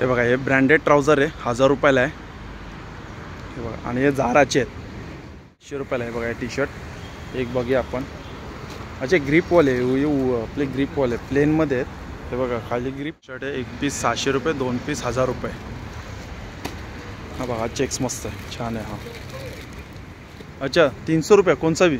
हे बघा हे branded trouser आहे. हजार रुपयाला आहे. हे बघा आणि हे झाराचे आहेत. एकशे रुपयाला आहे बघा हे टी शर्ट एक बघूया आपण. अच्छा ग्रीपवाले आहे. आपले ग्रीपवाले प्लेनमध्ये आहेत. हे बघा खाली ग्रीप शर्ट आहे. एक पीस सहाशे रुपये दोन पीस हजार रुपये. हा बघा चेक्स मस्त आहे. छान आहे हा. अच्छा तीनशे रुपये कोणचा बी?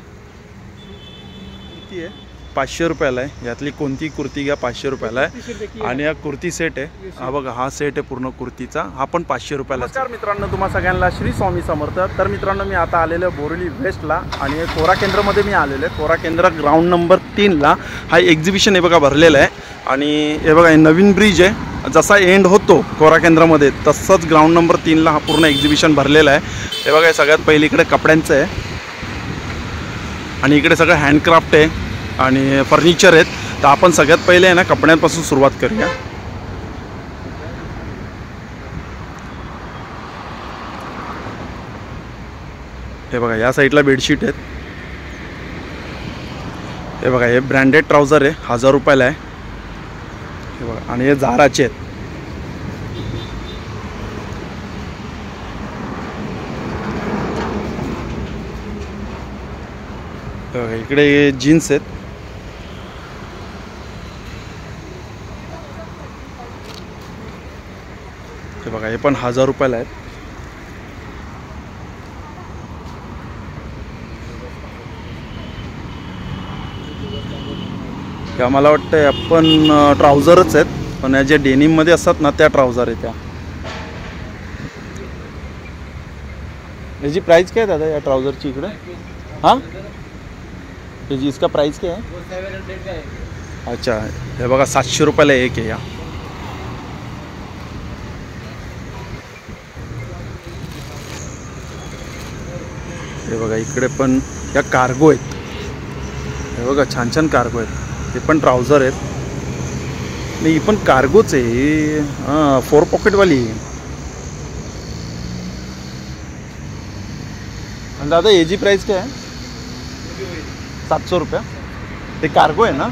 किती आहे? पाचशे रुपयाला आहे. यातली कोणती कुर्ती घ्या पाचशे रुपयाला आहे. आणि हा कुर्ती सेट आहे. हा बघा हा सेट आहे पूर्ण कुर्तीचा. हा पण पाचशे रुपयाला नमस्कार मित्रांनो तुम्हा सगळ्यांना श्री स्वामी समर्थ. तर मित्रांनो मी आता आलेलो आहे बोरली वेस्टला आणि कोरा केंद्रामध्ये मी आलेलो आहे. कोरा केंद्र ग्राउंड नंबर तीनला हा एक्झिबिशन हे बघा भरलेलं आहे. आणि हे बघा नवीन ब्रिज आहे. जसा एंड होतो कोरा केंद्रामध्ये तसंच ग्राउंड नंबर तीनला हा पूर्ण एक्झिबिशन भरलेला आहे. हे बघा सगळ्यात पहिले इकडे कपड्यांचं आहे. आणि इकडे सगळं हँडक्राफ्ट आहे. आणि फर्निचर आहेत. तर आपण सगळ्यात पहिले आहे ना कपड्यांपासून सुरुवात करूया. हे बघा या साईडला बेडशीट आहेत. हे बघा हे ब्रँडेड ट्राउझर आहे. हजार रुपयाला आहे. हे बघा आणि हे झाराचे आहेत. इकडे जीन्स आहेत हे बघा हे पण हजार रुपयाला आहेत. त्या मला वाटतं आपण ट्राउझरच आहेत पण या ज्या डेनिममध्ये असतात ना त्या ट्राउझर आहेत त्या याची प्राइस काय आहे दादा या ट्राउझरची इकडे? हां? याची इसका प्राइस काय आहे. अच्छा हे बघा सातशे रुपयाला एक आहे या. हे बघा इकडे पण या कार्गो आहेत. हे बघा छान छान कार्गो आहेत. हे पण ट्राउझर आहेत. नाही ही पण कार्गोच आहे. हां फोर पॉकेटवाली आणि दादा याची प्राईस काय आहे? सातशे रुपया. ते कार्गो आहे ना?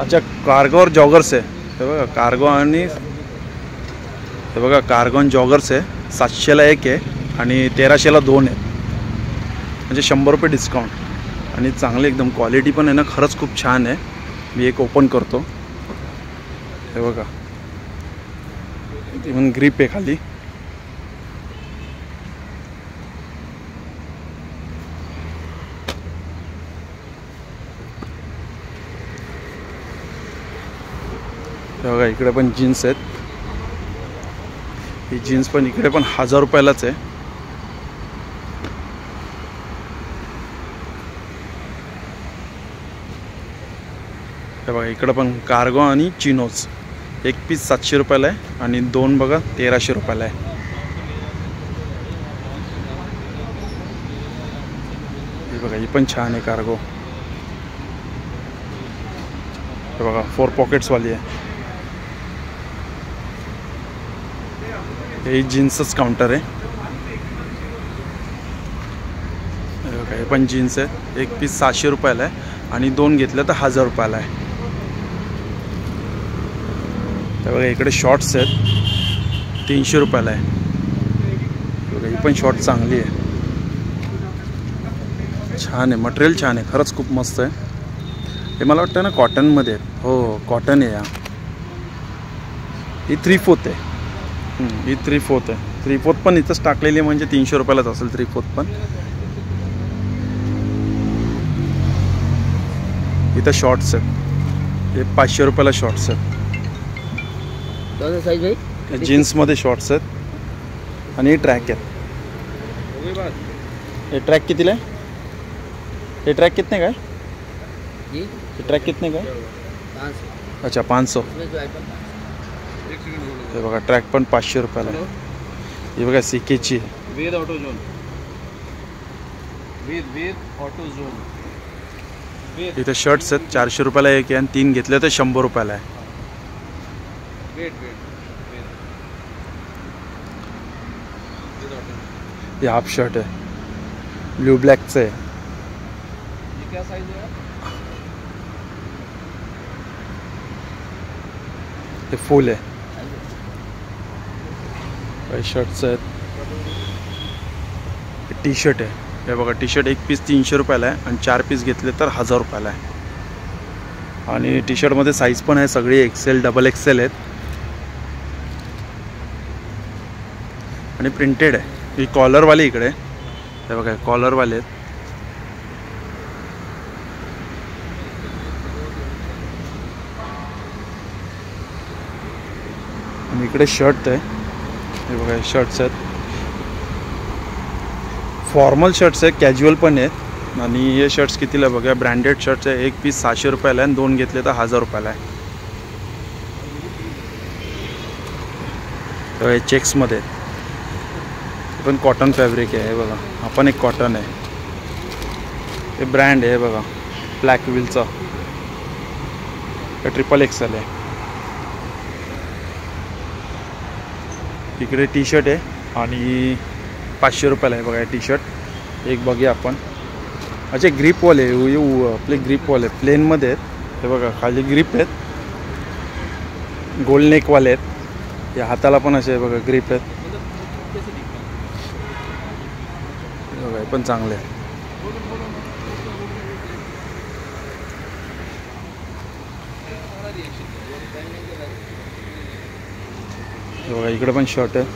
अच्छा कार्गो और जॉगर्स आहे. हे बघा कार्गो आणि हे बघा कार्गो आणि जॉगर्स आहे. सातशेला एक आहे आणि तेराशेला दोन आहे. म्हणजे शंभर रुपये डिस्काउंट आणि चांगली एकदम क्वालिटी पण आहे ना खरंच खूप छान आहे. मी एक ओपन करतो. हे बघा. इव्हन ग्रीप आहे खाली. बघा इकडे पण जीन्स आहेत. ही जीन्स पण इकडे पण हजार रुपयालाच आहे. बघा इकडं पण कार्गो आणि चिनोज एक पीस सातशे रुपयाला आहे आणि दोन बघा तेराशे रुपयाला आहे. हे बघा ही पण छान आहे कार्गो हे बघा फोर पॉकेट्सवाली आहे. हे जीन्सच काउंटर आहे. हे बघा हे पण जीन्स आहे. एक पीस सहाशे रुपयाला आहे आणि दोन घेतलं तर हजार रुपयाला आहे हे बघा इकडे शॉर्ट्स आहेत. तीनशे रुपयाला आहे. बघा ही पण शॉर्ट चांगली आहे. छान आहे मटेरियल छान आहे. खरंच खूप मस्त आहे. हे मला वाटतं ना कॉटनमध्ये हो कॉटन आहे या. ही थ्री फोर्थ आहे. ही थ्री फोर्थ आहे. थ्री फोर्थ पण इथंच टाकलेली आहे म्हणजे तीनशे रुपयालाच असेल थ्री फोर्थ पण. इथं शॉर्ट्स आहेत. हे पाचशे रुपयाला शॉर्ट्स आहेत. भाई? हे जीन्समध्ये शॉर्ट्स आहेत. आणि हे ट्रॅक आहेत. हे ट्रॅक कितीला आहे? हे ट्रॅक कितने का है जी. ट्रॅक कितने का है अच्छा पाच. सौ हे बघा ट्रॅक पण पाचशे रुपयाला आहे. बघा सिकेची Ved auto zone Ved Ved auto zone Ved इथे शर्ट्स आहेत चारशे रुपयाला एक आहे आणि तीन घेतले तर शंभर रुपयाला आहे. वेट वेट हे हाफ़ शर्ट आहे ब्ल्यू ब्लॅकचं आहे ये क्या साइज़ है हे। फुल आहे काही शर्ट्स आहेत टी शर्ट आहे हे बघा टी शर्ट एक पीस तीनशे रुपयाला आहे आणि चार पीस घेतले तर हज़ार रुपयाला आहे. आणि टी शर्टमध्ये साईज पण आहे सगळी एक्सेल डबल एक्सेल आहेत. आणि प्रिंटेड आहे. ही कॉलरवाली इकडे. हे बघा कॉलरवाले आहेत. आणि इकडे शर्ट आहे. हे बघा शर्ट्स आहेत. फॉर्मल शर्ट्स आहेत कॅज्युअल पण आहेत. आणि हे शर्ट्स कितीला आहे बघा ब्रँडेड शर्ट्स आहे. एक पीस सहाशे रुपयाला आहे आणि दोन घेतले तर हजार रुपयाला आहे. तर हे चेक्समध्ये आहेत. पण कॉटन फॅब्रिक आहे हे बघा. हा पण एक कॉटन आहे. हे ब्रँड आहे बघा. ब्लॅक व्हीलचा ट्रिपल एक्सेल आहे. इकडे टी शर्ट आहे आणि पाचशे रुपयाला आहे बघा हे टी शर्ट एक बघूया आपण. अच्छा ग्रीपवाले हे उ- आपले ग्रीपवाले प्लेनमध्ये आहेत. हे बघा खाली ग्रीप आहेत. गोल्ड नेकवाले आहेत. या हाताला पण असे बघा ग्रीप आहेत. पण चांगले आहे. बघा, इकडे पण शर्ट आहे.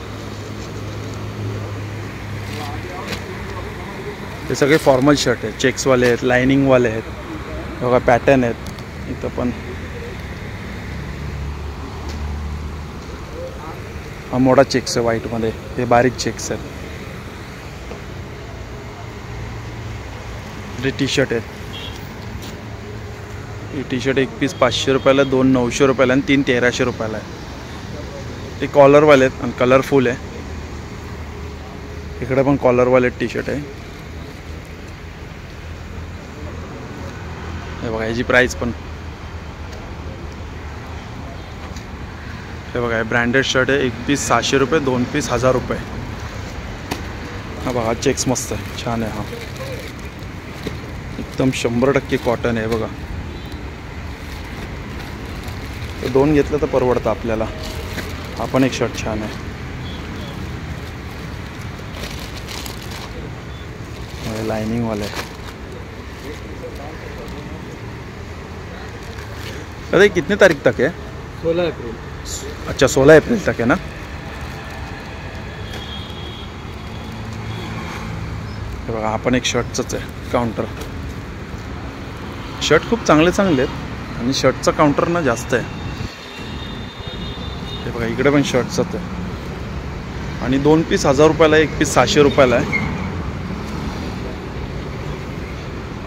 हे सगळे फॉर्मल शर्ट आहेत. चेक्सवाले आहेत लायनिंगवाले आहेत. बघा पॅटर्न आहेत. इथं पण. हा मोठा चेक्स आहे व्हाईटमध्ये हे बारीक चेक्स आहेत. हे टी शर्ट आहेत हे टी शर्ट एक पीस पाचशे रुपयाला, दोन नऊशे रुपयाला आणि तीन तेराशे रुपयाला आहे. ते कॉलरवाले आहेत कलरफुल आहे. इकडे पण कॉलरवाले टी शर्ट आहे. हे बघा, याची प्राईस पण. हे बघा ब्रँडेड शर्ट आहे. एक पीस सहाशे रुपये, दोन पीस हज़ार रुपये. हा बघा चेक्स मस्त आहे. छान आहे हा. एकदम शंभर टक्के कॉटन आहे बघा. दोन घेतलं तर परवडतं आपल्याला. हा पण एक शर्ट छान आहे. लाइनिंग वाला. है अरे कितने तारीख तक है सोलह अप्रैल. अच्छा सोलह अप्रैल तक है ना? हे बघा हा पण एक शर्टचंच आहे काउंटर शर्ट खूप चांगले चांगले आहेत आणि शर्टचा काउंटर ना जास्त आहे. हे बघा इकडे पण शर्टचं आहे. आणि दोन पीस हजार रुपयाला आहे, एक पीस सहाशे रुपयाला आहे.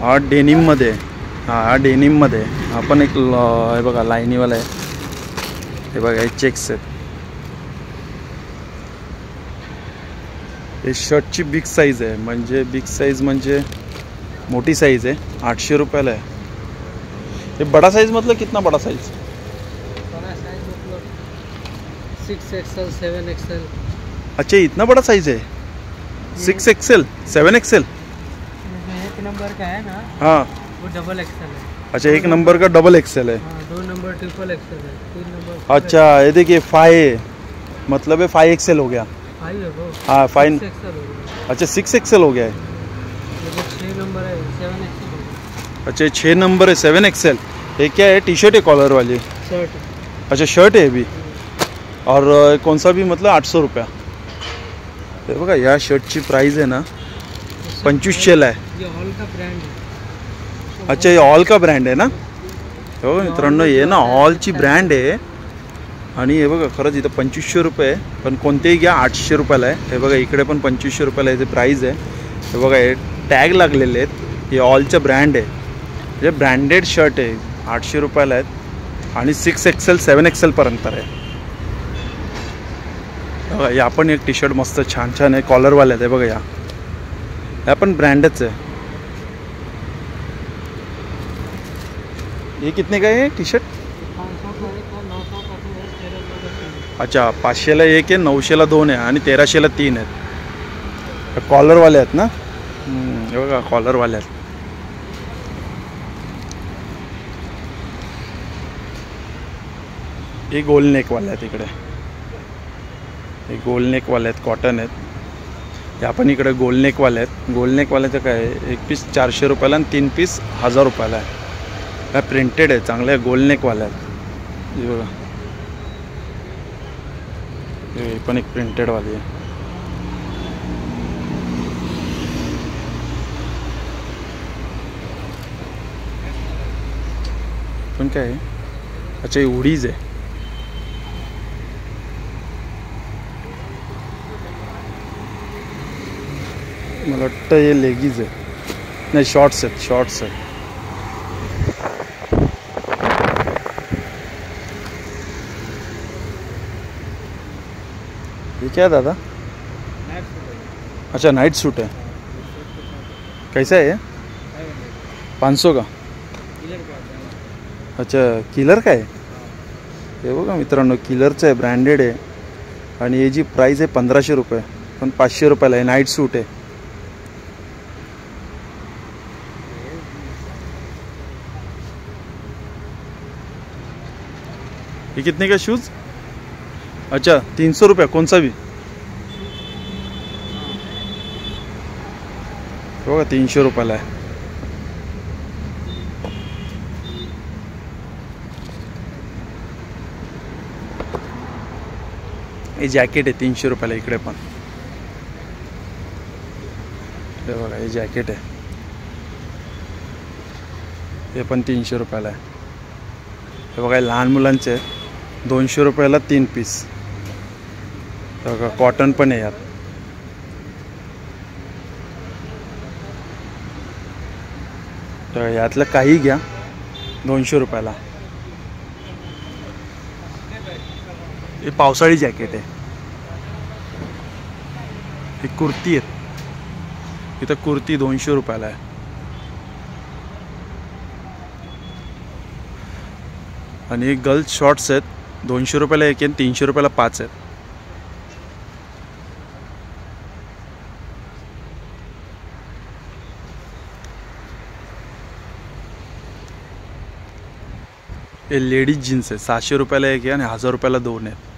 हा डेनिममध्ये आहे. हा हा डेनिममध्ये. हा पण एक हे बघा लाईनीवाला आहे. हे बघा हे चेक्स आहेत. हे शर्टची बिग साईज आहे. म्हणजे बिग साईज म्हणजे मोठी साईज आहे. आठशे रुपयाला आहे. हे बडा साइज़ मतलब कितना बडा साईज बड़ा साइज़ मतलब सिक्स एक्सएल सेवन एक्सएल अच्छा इतना बड़ा साइज़ है? सिक्स एक्सेल सेवन एक्सेल एक नंबर का है ना हाँ। वो डबल एक्सएल है। अच्छा एक नंबर का डबल एक्सेल है। हाँ दो नंबर ट्रिपल एक्सएल है तीन नंबर अच्छा ये देखिए फाइव मतलब है फाइव एक्सेल हो गया। है हाँ एक्सएल अच्छा सिक्स एक्सेल हो गया है। ये छः नंबर है सेवन एक्सएल हो गया। अच्छा ये है क्या है टी शर्ट है कॉलर वाली? शर्ट अच्छा शर्ट आहे बी और कौन सा भी मतलब आठशे रुपया? हे बघा या शर्टची प्राईज आहे ना पंचवीसशेला आहे. है. अच्छा हे ऑल का ब्रँड आहे ना? हो मित्रांनो हे ना ऑलची ब्रँड आहे आणि हे बघा खरंच इथं पंचवीसशे रुपये आहे. पण कोणतेही घ्या आठशे रुपयाला आहे. हे बघा इकडे पण पंचवीसशे रुपयाला याचे प्राईज आहे. हे बघा हे टॅग लागलेले आहेत. हे ऑलचं ब्रँड आहे. म्हणजे ब्रँडेड शर्ट आहे. आठशे रुपयाला आहेत. आणि सिक्स एक्सेल सेवन एक्सेलपर्यंत आहे. बघा या पण एक टी शर्ट मस्त छान छान आहे. कॉलरवाले आहेत बघा या. या पण ब्रँडच आहे हे कितने का आहे टी शर्ट अच्छा पाचशेला एक आहे नऊशेला दोन आहे आणि तेराशेला तीन आहेत. कॉलरवाले आहेत ना? हे बघा कॉलरवाले आहेत. हे गोलनेकवाले आहेत इकडे. हे गोलनेकवाले आहेत कॉटन आहेत. हे आपण इकडे गोलनेकवाले आहेत. गोलनेकवाल्याचं काय आहे? एक पीस चारशे रुपयाला आणि तीन पीस हजार रुपयाला आहे. काय प्रिंटेड आहे चांगले गोलनेकवाले आहेत. हे बघा. हे पण एक प्रिंटेडवाली आहे. पण काय आहे? अच्छा ही उडीज आहे. मला हे लेगीज आहे. नाही शॉर्ट्स आहेत शॉर्ट्स आहेत. ये क्या है दादा? अच्छा नाइट सूट है कैसा है? ये पाँच सौ का? अच्छा किलर का आहे? हे बघा मित्रांनो किलरचं ब्रँडेड आहे. आणि याची प्राईस आहे, पंधराशे रुपये. पण पाचशे आहे नाईट सूट आहे. ये कितने का शूज़ अच्छा तीन सौ रुपया. कौन सा भी बघा तीनशे रुपयाला आहे. हे जॅकेट आहे तीनशे रुपयाला इकडे पण. हे बघा हे जॅकेट आहे. हे पण तीनशे रुपयाला आहे. हे बघा लहान मुलांचे आहे. दोनशे रुपयाला तीन पीस. हे कॉटन पण आहे यात. तर यातलं काही घ्या दोनशे रुपयाला. हे पावसाळी जॅकेट आहे. ही कुर्ती आहेत. इथं कुर्ती दोनशे रुपयाला आहे. आणि गर्ल्स शॉर्ट्स आहेत. दोनशे रुपयाला एक आहे तीनशे रुपयाला पाच आहेत. हे लेडीज जीन्स आहे. सहाशे रुपयाला एक आहे आणि हजार रुपयाला दोन आहेत.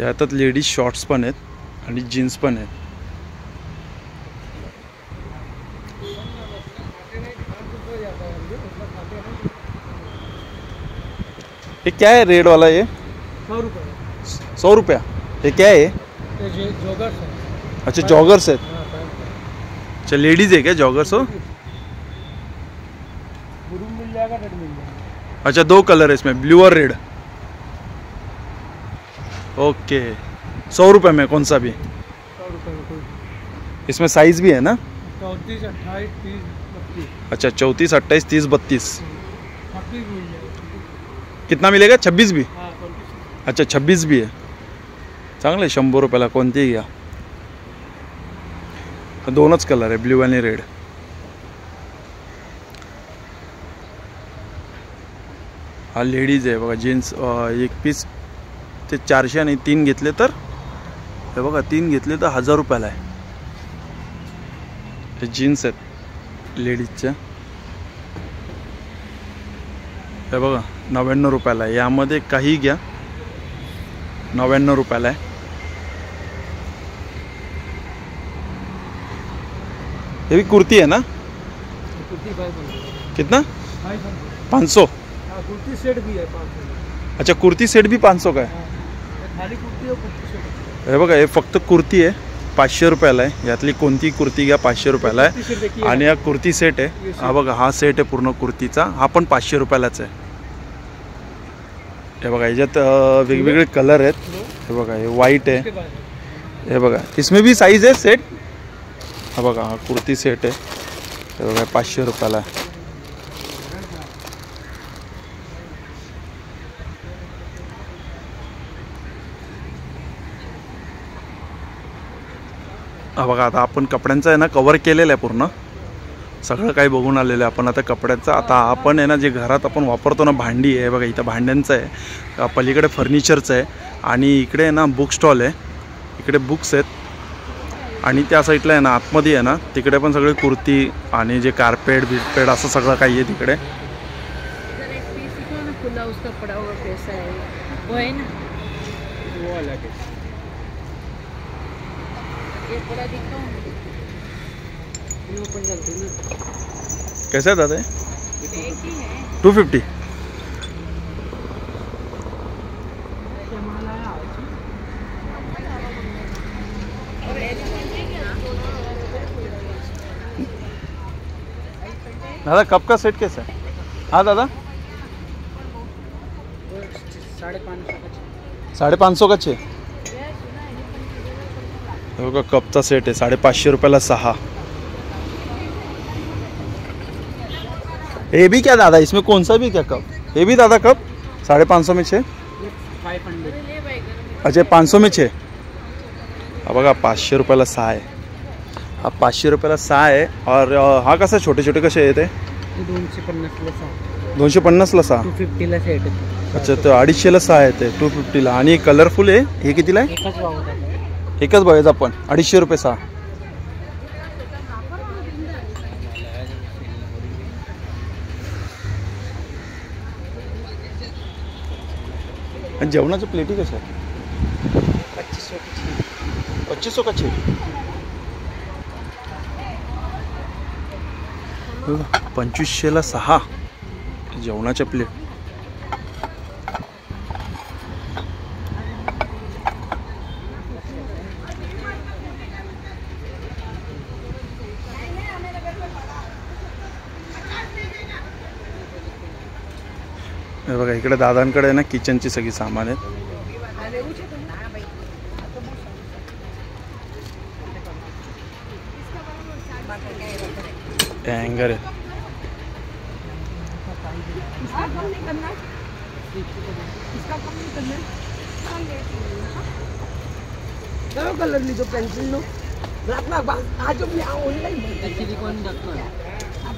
यातात लेडीज शॉर्ट्स पण आहेत आणि जीन्स पण आहेत. ये क्या है रेड वाला ये? सौ रुपये सौ रुपया। ये क्या है ये? ये जो जोगर्स है। अच्छा जॉगर्स हाँ। अच्छा लेडीज़ है क्या जॉगर्स हो? मिल जाएगा रेड मिल जाएगा। अच्छा दो कलर है इसमें ब्लू और रेड ओके सौ रुपये में कौन सा भी? इसमें साइज़ भी है ना? चौंतीस अट्ठाईस तीस बत्तीस। अच्छा चौंतीस अट्ठाईस तीस बत्तीस। जाएगा कितना मिलेगा? छब्बीस भी? हाँ अच्छा छब्बीस भी आहे चांगलं आहे शंभर रुपयाला कोणतेही घ्या दोनच कलर आहे ब्ल्यू आणि रेड हा लेडीज आहे बघा जीन्स एक पीस ते चारशे आणि तीन घेतले तर हे बघा तीन घेतले तर हजार रुपयाला आहे। हे जीन्स आहेत लेडीजच्या हे बघा नव्याण्णव रुपयाला आहे. यामध्ये काही घ्या. नव्याण्णव रुपयाला आहे. हे भी कुर्ती है ना? कुर्ती कितना? पाँच सौ कुर्ती सेट भी है अच्छा कुर्ती सेट भी पाच सौ का आहे हाँ ये खाली कुर्ती और कुर्ती सेट हे बघा हे फक्त कुर्ती आहे. पाचशे रुपयाला आहे. यातली कोणती कुर्ती घ्या पाचशे रुपयाला आहे. आणि हा कुर्ती सेट आहे. हा बघा हा सेट आहे पूर्ण कुर्तीचा. हा पण पाचशे रुपयालाच आहे. हे बघा याच्यात वेगवेगळे कलर आहेत. हे बघा हे व्हाईट आहे. हे बघा इसमें भी साईज आहे सेट हा बघा हा कुर्ती सेट आहे. हे बघा पाचशे रुपयाला. हा बघा आता आपण कपड्यांचं आहे ना कवर केलेलं आहे पूर्ण. सगळं काही बघून आलेलं आहे. आपण आता कपड्याचं आता आपण आहे ना जे घरात आपण वापरतो ना भांडी आहे. बघा इथं भांड्यांचं आहे. पलीकडे फर्निचरचं आहे. आणि इकडे आहे ना बुक स्टॉल आहे. इकडे बुक्स आहेत. आणि त्या साईडला आहे ना आतमध्ये आहे ना तिकडे पण सगळे कुर्ती आणि जे कार्पेट बिरपेट असं सगळं काही आहे तिकडे. ये दिखाऊं कैसा दादा? टू फिफ्टी दादा, कप का सेट कैसा है? हाँ दादा? साढ़े पाँच सौ का साडेपाचशे का छे हे सेट आहे साडेपाचशे रुपयाला सहा। ये भी क्या दादा, इसमें कौन सा भी क्या कप? ये भी दादा कप? साढ़े पाँच सौ में छे अच्छा पाच सौ में छे बघा पाचशे रुपयाला सहा आहे हा। पाचशे रुपयाला सहा आहे और हा, कसा छोटे छोटे कसे आहे ते? दोनशे पन्नासला सहा दोनशे अच्छा तर अडीचशेला सहा आहे ते टू फिफ्टीला आणि कलरफुल आहे? हे कितीला आहे? एकच रुपये सहा आणि जेवणाचं प्लेटी कसं आहे? पच्चीस पच्चीस सौ कच्ची पंचवीसशेला सहा. जेवणाच्या प्लेट. हे बघा इकडे दादांकडे आहे ना किचनची सगळी सामान आहेत. हँगर आहे. कलर ली जो पेंसिल लो। रात में आज भी ऑनलाइन एक्चुअली कौन जे पिन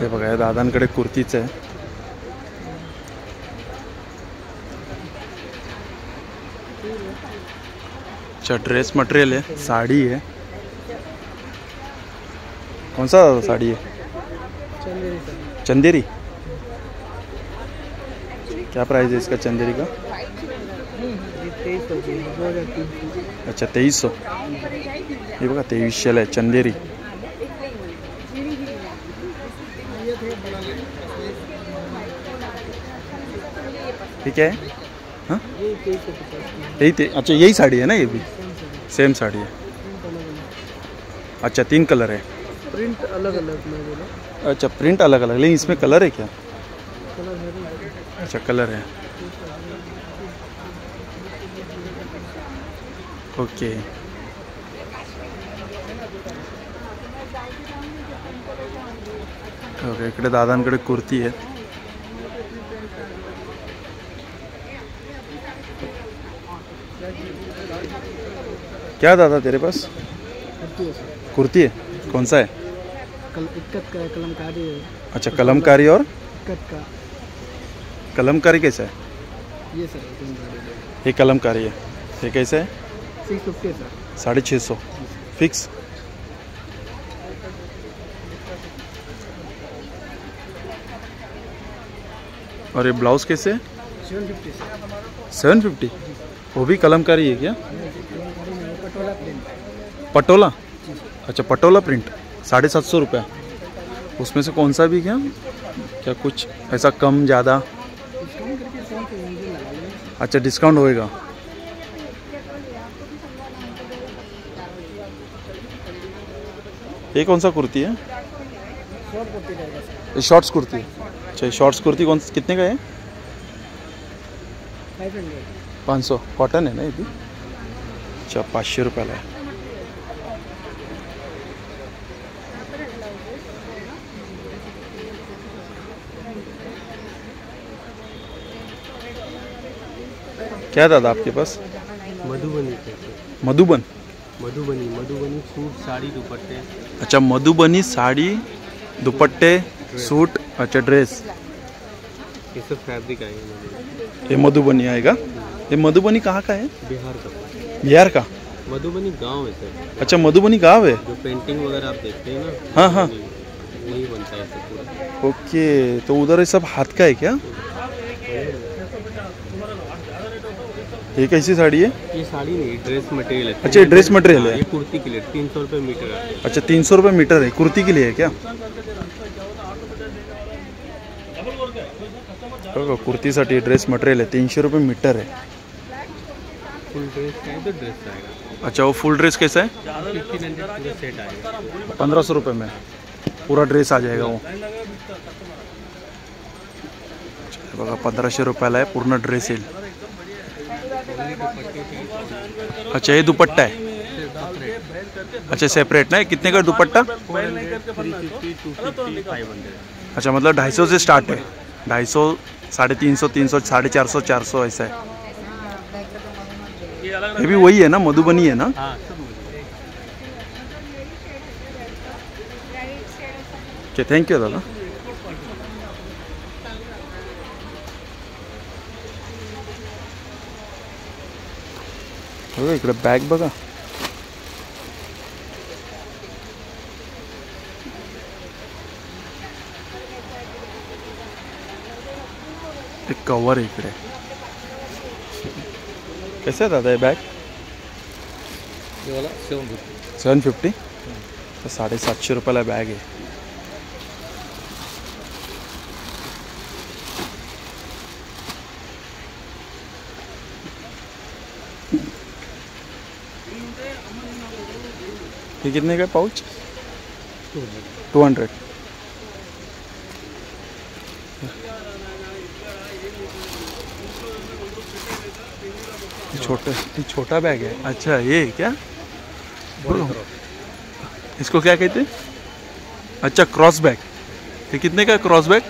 हे बघा, या दादांकडे कुर्तीचं आहे. अच्छा ड्रेस मटेरियल है साड़ी है कौन सा साड़ी है चंदेरी. क्या प्राइस है इसका चंदेरी का? तेईस अच्छा तेवीस सौ. हे बघा, तेवीसशेला आहे, चंदेरी. ठीक है? हाँ? यही अच्छा यही साड़ी है ना ये भी? सेम साड़ी है। अच्छा तीन कलर है। प्रिंट अलग अलग मैं बोला। अच्छा प्रिंट अलग अलग लेकिन इसमें कलर है क्या? अच्छा कलर है। ओके ओके इकडे दादांकडे कुर्ती आहे क्या दादा तेरे पास? कुर्ती है कुर्ती है? कौन सा है? कल इक्कत का कलमकारी है। अच्छा कलमकारी और? इक्कत का। कलमकारी कैसा है? ये सर कलमकारी ये कलमकारी है। ये कैसा है? सिक्स फिफ्टी है सर साढ़े छः सौ। फिक्स? और ये ब्लाउज कैसे सेवन फिफ्टी? सेवन फिफ्टी वो भी कलमकारी है क्या कलमकारी में पटोला प्रिंट पटोला? अच्छा पटोला प्रिंट साढ़े सात सौ रुपया। उसमें से कौन सा भी क्या? क्या कुछ ऐसा कम ज़्यादा? अच्छा डिस्काउंट होएगा। ये कौन सा कुर्ती है? ये शॉर्ट्स कुर्ती है। अच्छा शॉर्ट्स कुर्ती कौन कितने का है? पाँच सौ। कॉटन है ना ये भी? अच्छा पाचशे रुपयाला आहे क्या दादा आपके पास? मधुबनी मधुबन? मधुबनी मधुबनी सूट साड़ी दुपट्टे। अच्छा मधुबनी साड़ी दुपट्टे सूट अच्छा ड्रेस ये सब फैब्रिक आएँगे ये मधुबनी आएगा? ये मधुबनी कहाँ का है? बिहार का। बिहार का? मधुबनी गाँव है सर। अच्छा मधुबनी गाँव है? जो पेंटिंग वगैरह आप देखते हैं ना हाँ हाँ। वही बनता है ओके तो उधर ये सब हाथ का है क्या? ये कैसी साड़ी है? ये साड़ी नहीं ड्रेस मटेरियल है। अच्छा, dress material है। हाँ, ये कुर्ती के लिए तीन सौ रुपये मीटर है। अच्छा तीन सौ रुपये मीटर है कुर्ती के लिए है क्या? बघा, कुर्तीसाठी ड्रेस मटेरियल आहे तीनशे रुपये मीटर आहे फुल ड्रेस का है तो ड्रेस आएगा। अच्छा वो फुल ड्रेस कैसा है? पंद्रह सौ रुपये में। पूरा ड्रेस आ जाएगा वो। बघा पंधराशे रुपयाला आहे पूर्ण ड्रेस येईल अच्छा ये दुपट्टा है? अच्छा सेपरेट ना? कितने का दुपट्टा? अच्छा मतलब ढाई सौ से स्टार्ट है। ढाई सौ, साढ़े तीन सौ तीन सौ, साढ़े चार सौ चार सौ, ऐसा है। ये भी वही है ना? मधुबनी है ना? हाँ सब मधुबनी ओके दादा। बघा इकडे बॅग बघा. एक कवर आहे इकडे. कसं दादा हे bag seven fifty seven fifty तर साडेसातशे रुपयाला बॅग आहे. हे कितने का पाउच? टू हंड्रेड छोटा छोटा बैग है। अच्छा ये क्या? बोलो इसको क्या कहते हैं? अच्छा क्रॉस बैग ये कितने का क्रॉस बैग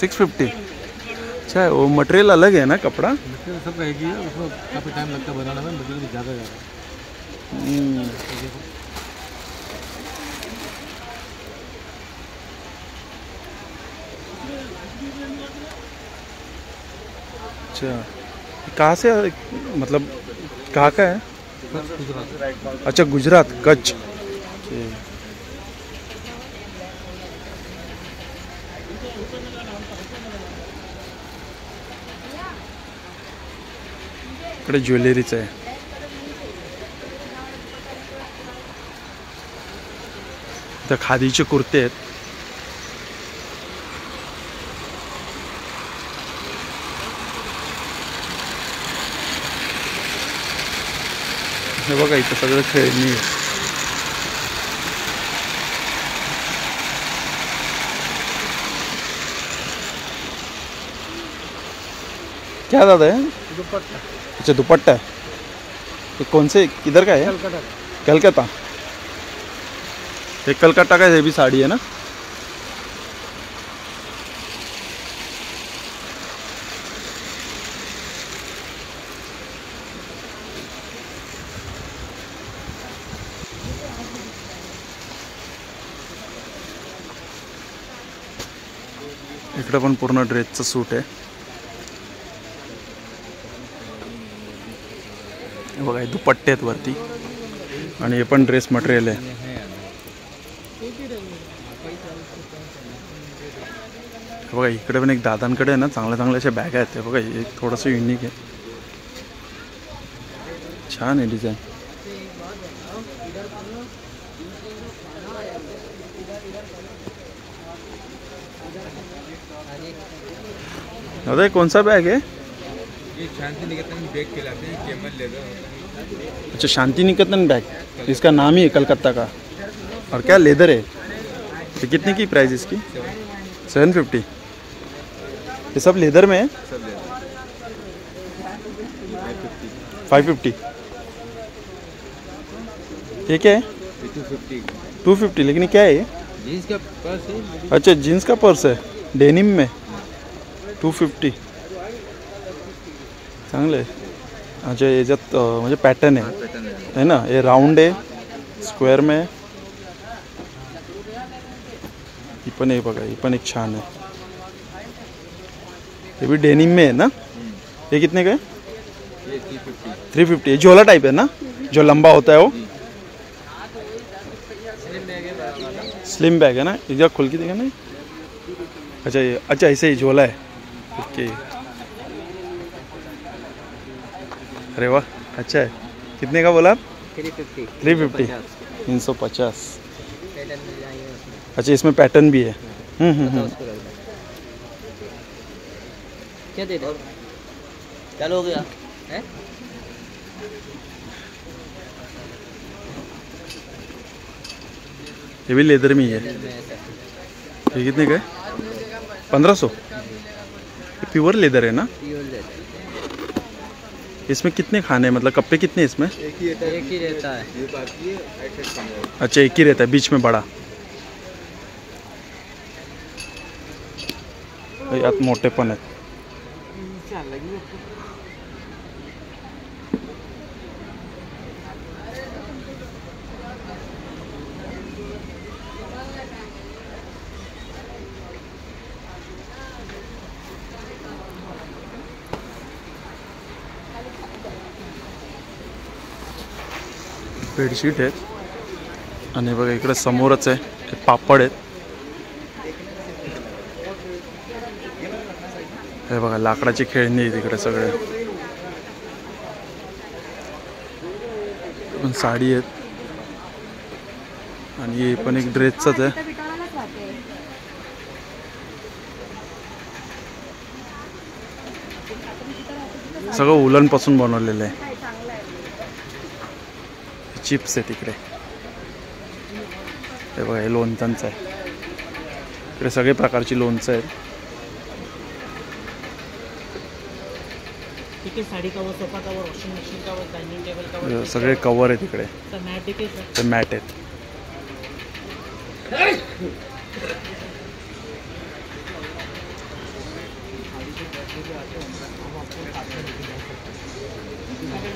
सिक्स फिफ्टी अच्छा वो मटेरियल अलग है ना कपड़ा? सब उसमें काफ़ी टाइम लगता है बनाने में मटेरियल ज़्यादा ज़्यादा अच्छा। कहाँ से मतलब कहाँ का है? अच्छा गुजरात कच्छ। ज्वेलरीचं आहे। इथं खादीचे कुर्ते आहेत. हे बघा इथं सगळं खेळणी आहे क्या दादा है? दुपट्टा. अच्छा दुपट्टा. है कौन से किधर का है कलकत्ता. कलकत्ता ये कलकत्ता का ये भी साड़ी है ना? इकडं पण पूर्ण ड्रेसचं सूट आहे. बघा दुपट्टे आहेत वरती. आणि हे पण ड्रेस मटेरियल आहे. बघा इकडे पण एक दादांकडे आहे ना चांगल्या चांगल्या अशा बॅग आहेत हे बघा हे एक थोडंसं युनिक आहे. छान आहे डिझाईन दादा ये कौन सा बैग है ये शांति निकेतन बैग खिलाते हैं केमल लेदर अच्छा शांति निकेतन बैग इसका नाम ही है कलकत्ता का? और क्या लेदर है? तो कितने की प्राइस इसकी? सेवन फिफ्टी ये सब लेदर में है? फाइव फिफ्टी ये क्या है? टू फिफ्टी लेकिन क्या है ये? जीन्स का पर्स है। अच्छा जीन्स का पर्स है। डेनिम में। टू फिफ्टी चांगलं आहे अच्छा याच्यात अं, म्हणजे पॅटर्न आहे है ना? ये राउंड आहे स्क्वेअर में ही पण आहे बघा ही पण एक छान आहे. ये भी डेनिम में है ना? ये कितने का है थ्री फिफ्टी झोला टाइप है ना? जो लंबा होता है वो. स्लिम बैग है ना? इधर खोल के देखा ना अच्छा ये अच्छा ऐसे ही झोला है. ओके अरे वाह अच्छा है. कितने का बोला आप? थ्री थ्री फिफ्टी तीन सौ पचास पैटर्न मिल जाएँगे उसमें अच्छा इसमें पैटर्न भी है। हम्म हम्म हम्म। क्या दे दे? चालू हो? गया है? ये भी लेदर में ही है। ये कितने का है? पंद्रह सौ? प्योर लेदर है ना? इसमें कितने खाने मतलब कप्पे कितने इसमें? एक ही रहता है। अच्छा एक ही रहता है बीच में बड़ा। यात मोठे पण आहेत. बेडशीट आहेत. आणि बघा इकडे समोरच आहे. पापड आहेत हे बघा लाकडाची खेळणी आहे तिकडे सगळे. पण साडी आहेत. आणि हे पण एक ड्रेसच आहे. सगळं उलनपासून बनवलेलं आहे. चिप्स आहे तिकडे. हे बघा हे लोणचांचं आहे. इकडे सगळे प्रकारची लोणचं आहेत. ठीक sari cover sofa cover washing machine cover dining table cover सगळे कवर आहे तिकडे मैट ते मॅट आहेत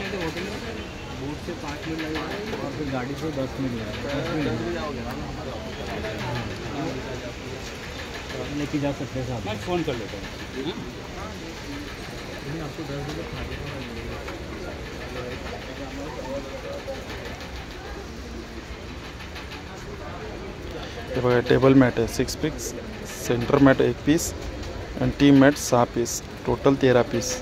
बूट से पाँच मिनट लगेगा और फिर गाड़ी से दस मिनट लगेगा लेके जा सकते हैं साहब। फ़ोन कर लेता हूँ। आपको दस बजे हे बघा टेबल मॅट आहे सिक्स पीस सेंटर मॅट एक पीस आणि टी मॅट सहा पीस टोटल तेरा पीस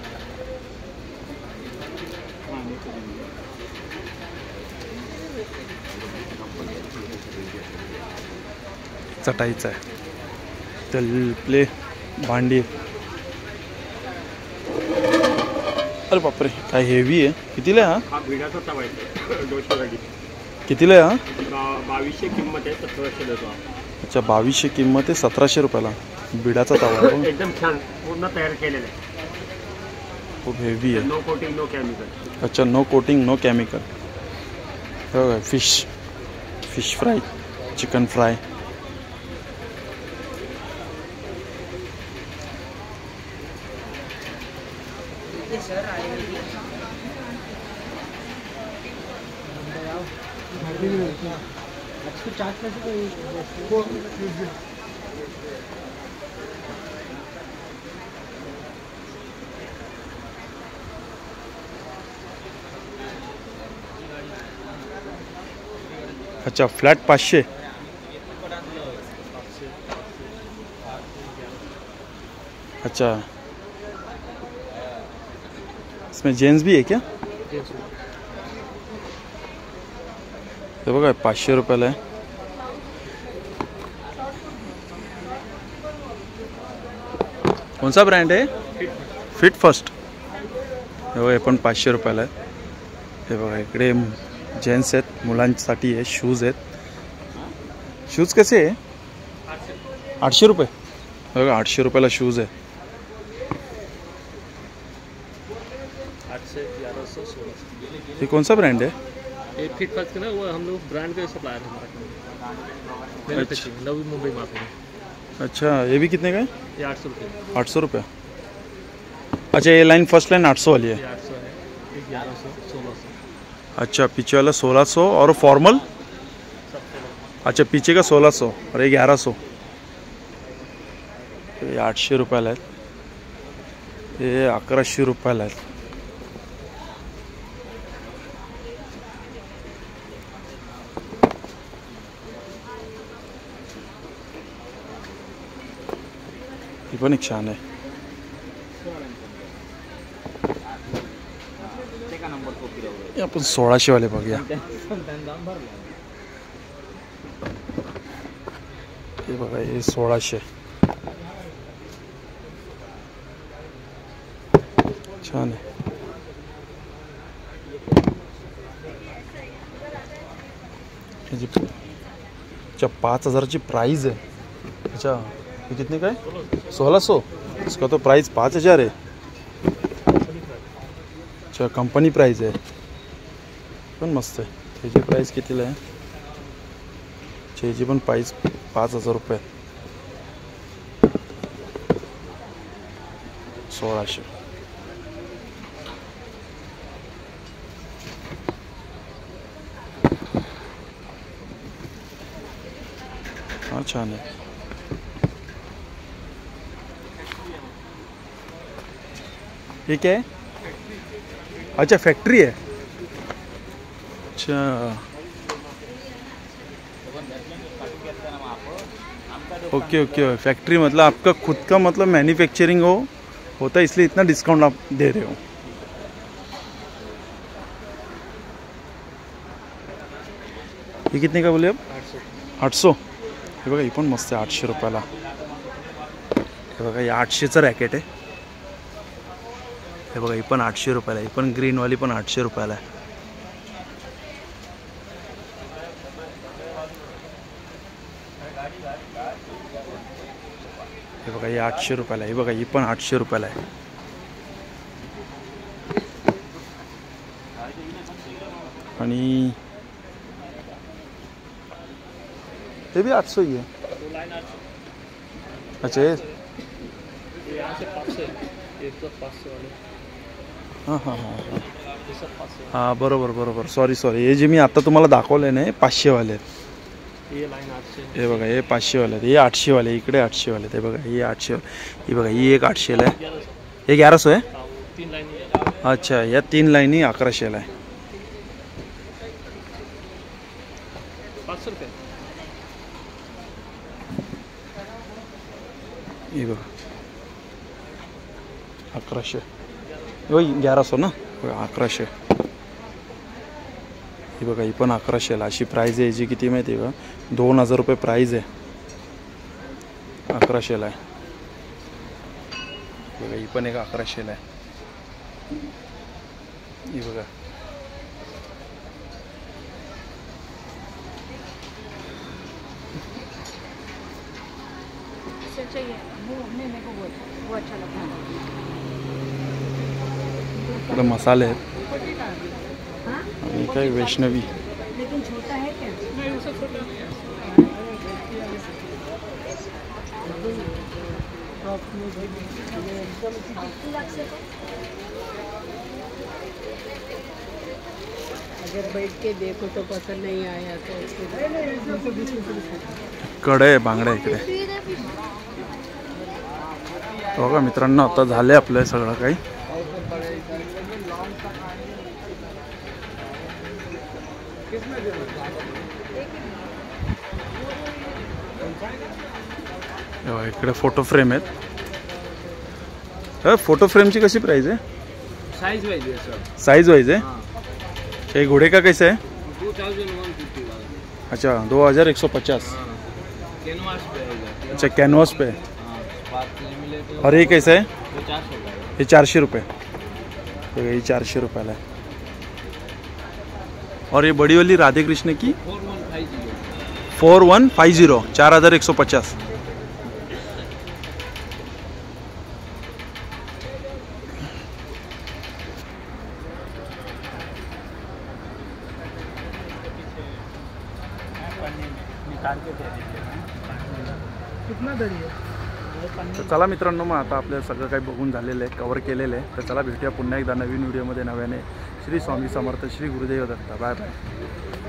चटाईचं आहे. तेल प्ले भांडी. अरे बापरे काय हेवी आहे. कितीला आहे हा? हा भिडाचा तवा आहे. दोनशे गाडी. कितीला आहे हा? बावीसशे किंमत आहे सतराशे देतो. अच्छा बावीसशे किंमत आहे सतराशे रुपयाला. बिडाचा तवा आहे बघ. एकदम छान पूर्ण तयार केलेलं आहे. खूप हेवी आहे. नो कोटिंग नो केमिकल अच्छा नो कोटिंग नो केमिकल हे fish fish fry chicken fry अच्छी फ्लॅट पाचशे अच्छा। इसमें जेंट्स भी है क्या? हे बघा पाचशे रुपयाला आहे कोणचा ब्रँड आहे फिट फ़र्स्ट हे बघा हे पण पाचशे रुपयाला आहे हे बघा इकडे जेंट्स आहेत, मुलांसाठी आहे शूज़ आहेत। शूज़ कसे आहे? आठशे रुपये। हे बघा आठशे रुपयाला शूज़ हे कोणचा ब्रँड आहे? ये फिट फ़र्स्ट का ना वो हम लोग ब्रांड के सप्लायर हैं हमारा। अच्छा। नवी मुंबई में अच्छा ये भी कितने का है? ये आठ सौ रुपये। आठ सौ रुपया। अच्छा ये लाइन फ़र्स्ट लाइन आठ सौ वाली है। ये ये अच्छा पीछे वाला सोलह सौ और फॉर्मल अच्छा पीछे का सोलह सौ और ये ग्यारह सौ। हे आठशे रुपयाला आहेत हे अकराशे रुपयाला आहेत ही पण एक छान आहे आपण सोळाशेवाले बघूया हे बघा हे सोळाशे छान आहे ह्याची पाच हजाराची प्राईज आहे अच्छा ये कितने का है? सोलह सौ। इसका तो प्राइस पाच हज़ार है। अच्छा कंपनी प्राइस आहे पण मस्त आहे त्याची प्राईस कितीला आहे अच्छा, याची पण प्राईस पाच हज़ार रुपये. सोळाशे हा छान आहे हे? काय आहे? अच्छा फैक्ट्री है। अच्छा। ओके ओके फैक्ट्री मतलब आपका खुद का मतलब मैन्युफैक्चरिंग हो, होता है, इसलिए इतना डिस्काउंट आप दे रहे हो। ये कितने का बोले आप? आठ सौ। हे बघा, ही पण मस्त आहे, आठशे रुपयाला. हे बघा हे आठशेचं रॅकेट आहे. हे बघा, ही आठशे रुपयाला आहे. ही पण ग्रीनवाली पण आठशे रुपयाला आहे. हे ही आठशे रुपयाला आहे. हे बघा, ही पण आठशे रुपयाला आहे. आणि ये भी आठ सौ ही है अच्छा ये हाँ हाँ हाँ हाँ ये पाँच हाँ बरोबर बरोबर. सॉरी सॉरी हे जे मी आता तुम्हाला दाखवले ना पाचशेवाले आहेत. ये लाइन आठ से हे बघा हे पाचशेवाले आहेत. हे आठशेवाले इकडे आठशेवाले आहेत. हे बघा हे आठशे. ही बघा ही एक आठशेला आहे. ग्यारह सौ हे आहे. ये अच्छा या तीन लाईनी अकराशेला आहे. पाँच हे बघा. अकराशे. हो ग्यारह ना? अकराशे. ही बघा ही पण अकराशेला अशी प्राईज आहे जी किती माहिती आहे का? दोन हजार रुपये प्राईज आहे. अकराशेला आहे. बघा ही पण एक अकराशेला आहे. ही बघा. मसाले हाँ। काय वैष्णवी। लेकिन छोटा है क्या? नहीं उससे छोटा अगर बैठ के देखो तो पसंद नहीं आया तो कडे बांगड्या इकडे बघा मित्रांनो आता झाले आपलं सगळं काही. इकडे फ़ोटो फ्रेम आहेत. फ़ोटो फ्रेमची कशी प्राइस आहे? साइज़ वाइज है सर साइज़ वाइज है. घोड़े का कैसे है वाला. अच्छा दो हज़ार एक सौ पचास. अच्छा कैनवास पे. तो और ये कैसा है? हे चारशे रुपये तो यही चारशे रुपयाला है। और ये बड़ी वाली राधे कृष्ण की? Four one five zero. Four one five zero चार हज़ार एक सौ पचास। चला मित्रांनो मग आता आपलं सगळं काही बघून झालेलं आहे कवर केलेलं आहे. तर चला भेटूया पुन्हा एकदा नवीन व्हिडिओमध्ये नव्याने. श्री स्वामी समर्थ श्री गुरुदेव दत्ता. Bye bye